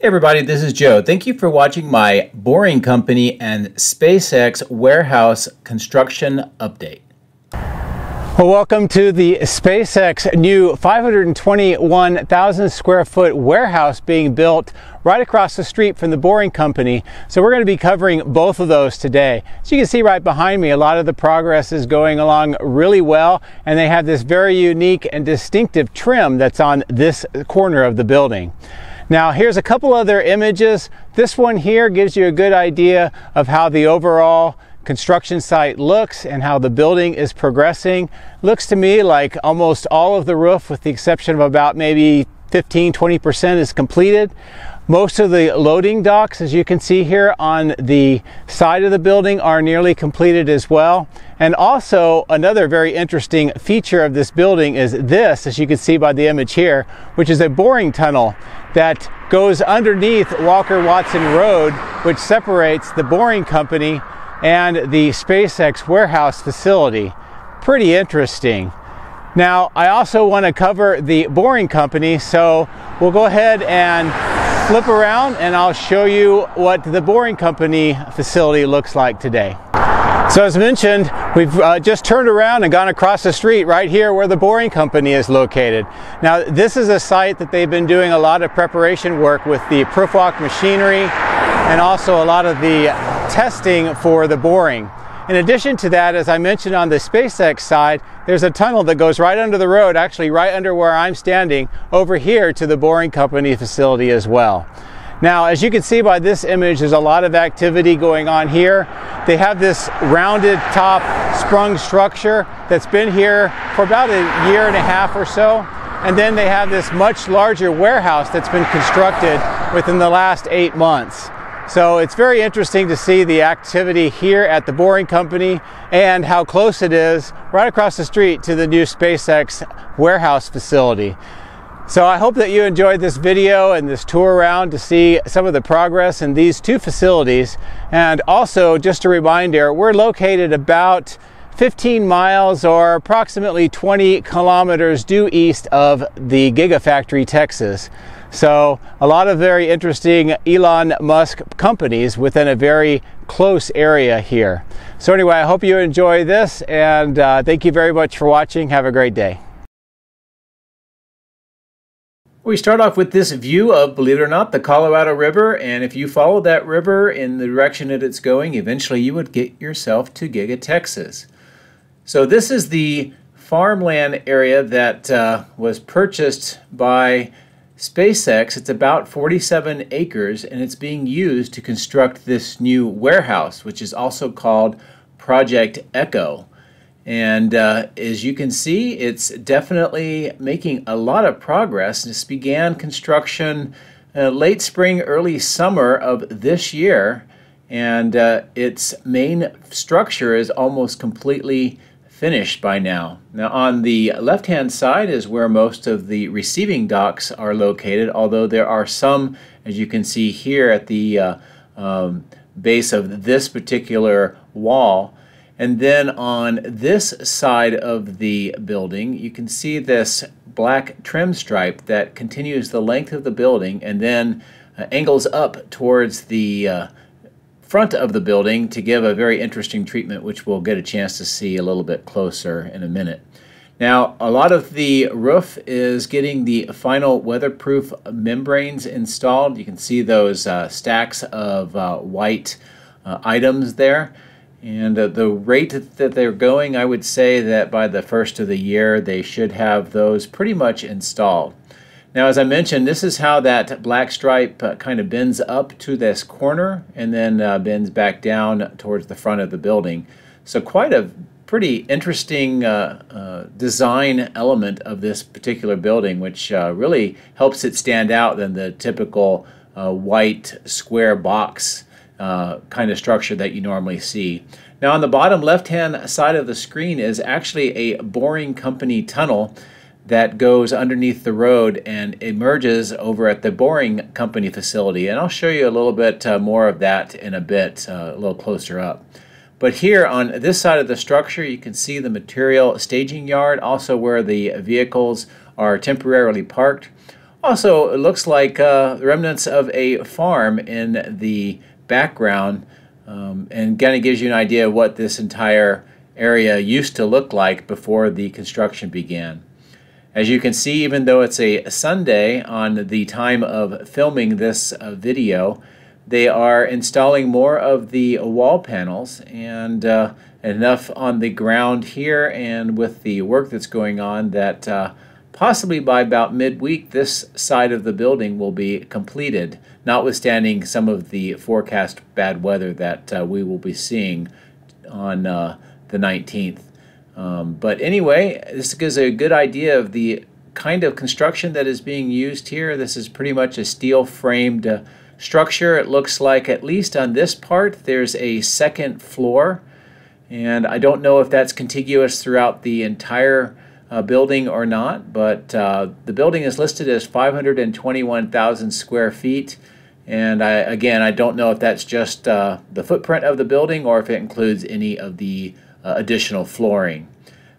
Hey everybody, this is Joe. Thank you for watching my Boring Company and SpaceX warehouse construction update. Well, welcome to the SpaceX new 521,000 square foot warehouse being built right across the street from the Boring Company. So we're going to be covering both of those today. As you can see right behind me, a lot of the progress is going along really well, and they have this very unique and distinctive trim that's on this corner of the building. Now here's a couple other images. This one here gives you a good idea of how the overall construction site looks and how the building is progressing. Looks to me like almost all of the roof with the exception of about maybe 15 20% is completed. Most of the loading docks, as you can see here on the side of the building, are nearly completed as well. And also, another very interesting feature of this building is this, as you can see by the image here, which is a boring tunnel that goes underneath Walker Watson Road, which separates the boring company and the SpaceX warehouse facility. Pretty interesting. Now, I also want to cover the boring company, so we'll go ahead and flip around and I'll show you what the Boring Company facility looks like today. So as mentioned, we've uh, just turned around and gone across the street right here where the Boring Company is located. Now this is a site that they've been doing a lot of preparation work with the Prufrock machinery and also a lot of the testing for the boring. In addition to that, as I mentioned on the SpaceX side, there's a tunnel that goes right under the road, actually right under where I'm standing, over here to the Boring Company facility as well. Now, as you can see by this image, there's a lot of activity going on here. They have this rounded top sprung structure that's been here for about a year and a half or so. And then they have this much larger warehouse that's been constructed within the last eight months. So it's very interesting to see the activity here at the Boring Company and how close it is right across the street to the new SpaceX warehouse facility. So I hope that you enjoyed this video and this tour around to see some of the progress in these two facilities. And also just a reminder, we're located about 15 miles or approximately 20 kilometers due east of the Gigafactory, Texas. So, a lot of very interesting Elon Musk companies within a very close area here. So, anyway, I hope you enjoy this and uh, thank you very much for watching. Have a great day. We start off with this view of, believe it or not, the Colorado River. And if you follow that river in the direction that it's going, eventually you would get yourself to Giga, Texas. So, this is the farmland area that uh, was purchased by SpaceX, it's about 47 acres and it's being used to construct this new warehouse, which is also called Project Echo. And uh, as you can see, it's definitely making a lot of progress. This began construction uh, late spring, early summer of this year, and uh, its main structure is almost completely finished by now. Now on the left-hand side is where most of the receiving docks are located, although there are some, as you can see here at the uh, um, base of this particular wall. And then on this side of the building, you can see this black trim stripe that continues the length of the building and then uh, angles up towards the uh, front of the building to give a very interesting treatment, which we'll get a chance to see a little bit closer in a minute. Now, a lot of the roof is getting the final weatherproof membranes installed. You can see those uh, stacks of uh, white uh, items there. And uh, the rate that they're going, I would say that by the first of the year, they should have those pretty much installed. Now, as I mentioned, this is how that black stripe uh, kind of bends up to this corner and then uh, bends back down towards the front of the building. So quite a pretty interesting uh, uh design element of this particular building, which uh, really helps it stand out than the typical uh, white square box kind of structure that you normally see. Now, on the bottom left-hand side of the screen is actually a boring company tunnel that goes underneath the road and emerges over at the Boring Company facility. And I'll show you a little bit uh, more of that in a bit, uh, a little closer up. But here on this side of the structure, you can see the material staging yard, also where the vehicles are temporarily parked. Also, it looks like uh, remnants of a farm in the background um, and kind of gives you an idea of what this entire area used to look like before the construction began. As you can see, even though it's a Sunday on the time of filming this uh, video, they are installing more of the wall panels and uh, enough on the ground here and with the work that's going on that uh, possibly by about midweek this side of the building will be completed, notwithstanding some of the forecast bad weather that uh, we will be seeing on uh, the 19th. Um, but anyway, this gives a good idea of the kind of construction that is being used here. This is pretty much a steel framed uh, structure. It looks like, at least on this part, there's a second floor. And I don't know if that's contiguous throughout the entire uh, building or not, but uh, the building is listed as 521,000 square feet. And I, again, I don't know if that's just uh, the footprint of the building or if it includes any of the uh, additional flooring.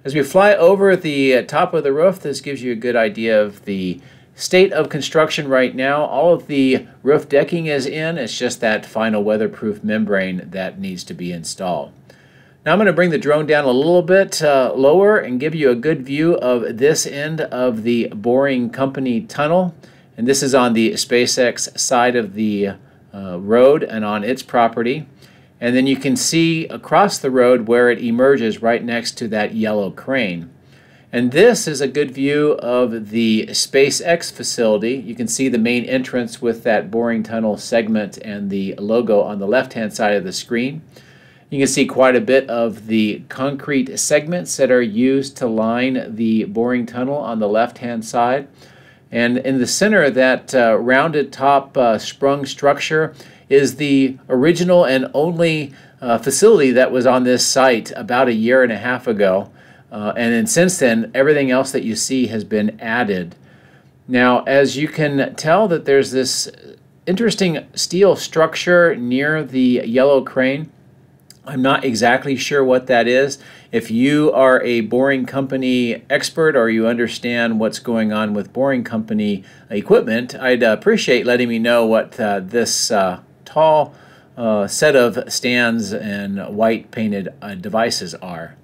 As we fly over the uh, top of the roof, this gives you a good idea of the state of construction right now. All of the roof decking is in. It's just that final weatherproof membrane that needs to be installed. Now I'm going to bring the drone down a little bit uh, lower and give you a good view of this end of the Boring Company tunnel. And this is on the SpaceX side of the uh, road and on its property. And then you can see across the road where it emerges right next to that yellow crane. And this is a good view of the SpaceX facility. You can see the main entrance with that boring tunnel segment and the logo on the left-hand side of the screen. You can see quite a bit of the concrete segments that are used to line the boring tunnel on the left-hand side. And in the center, that uh, rounded top uh, sprung structure is the original and only uh, facility that was on this site about a year and a half ago. Uh, and then since then, everything else that you see has been added. Now, as you can tell that there's this interesting steel structure near the yellow crane. I'm not exactly sure what that is. If you are a boring company expert or you understand what's going on with boring company equipment, I'd appreciate letting me know what uh, this uh, tall uh, set of stands and white painted uh, devices are.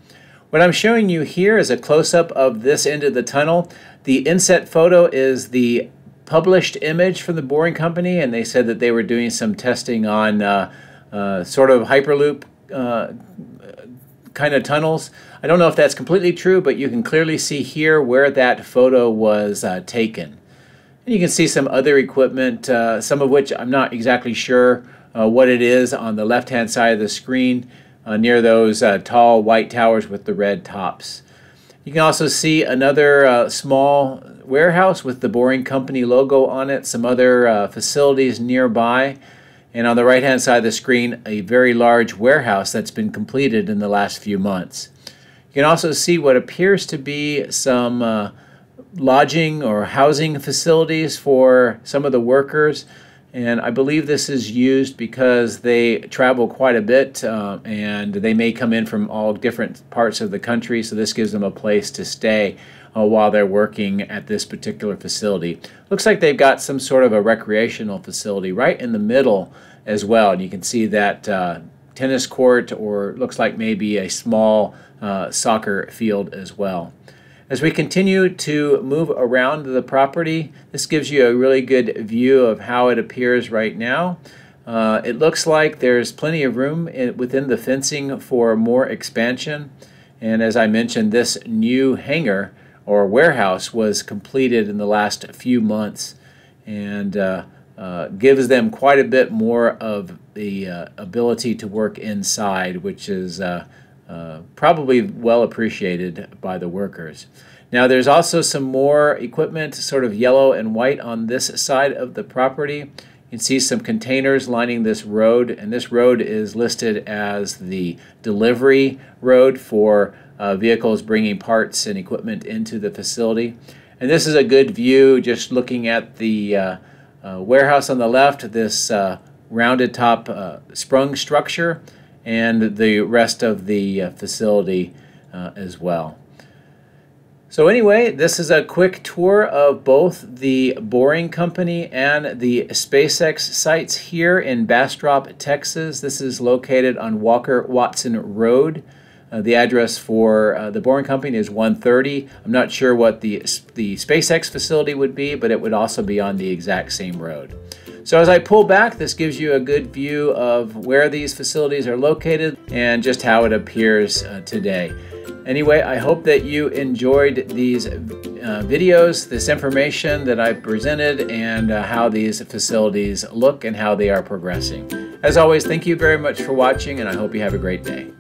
What I'm showing you here is a close-up of this end of the tunnel. The inset photo is the published image from the Boring Company, and they said that they were doing some testing on uh, uh sort of Hyperloop uh, kind of tunnels. I don't know if that's completely true, but you can clearly see here where that photo was uh, taken. And you can see some other equipment, uh, some of which I'm not exactly sure uh, what it is on the left-hand side of the screen uh, near those uh, tall white towers with the red tops. You can also see another uh, small warehouse with the Boring Company logo on it, some other uh, facilities nearby, and on the right-hand side of the screen, a very large warehouse that's been completed in the last few months. You can also see what appears to be some lodging or housing facilities for some of the workers. And I believe this is used because they travel quite a bit uh, and they may come in from all different parts of the country. So this gives them a place to stay uh, while they're working at this particular facility. Looks like they've got some sort of a recreational facility right in the middle as well. And you can see that uh, tennis court or looks like maybe a small uh, soccer field as well. As we continue to move around the property, this gives you a really good view of how it appears right now. Uh, it looks like there's plenty of room in, within the fencing for more expansion. And as I mentioned, this new hangar or warehouse was completed in the last few months and uh, uh, gives them quite a bit more of the uh, ability to work inside, which is uh, probably well appreciated by the workers. Now there's also some more equipment, sort of yellow and white on this side of the property. You can see some containers lining this road, and this road is listed as the delivery road for uh, vehicles bringing parts and equipment into the facility. And this is a good view just looking at the uh, uh, warehouse on the left, this uh, rounded top sprung structure, and the rest of the uh, facility uh, as well. So anyway, this is a quick tour of both the Boring Company and the SpaceX sites here in Bastrop, Texas. This is located on Walker Watson Road. Uh, the address for uh, the Boring Company is 130. I'm not sure what the, the SpaceX facility would be, but it would also be on the exact same road. So as I pull back, this gives you a good view of where these facilities are located and just how it appears uh, today. Anyway, I hope that you enjoyed these uh, videos, this information that I presented, and uh, how these facilities look and how they are progressing. As always, thank you very much for watching, and I hope you have a great day.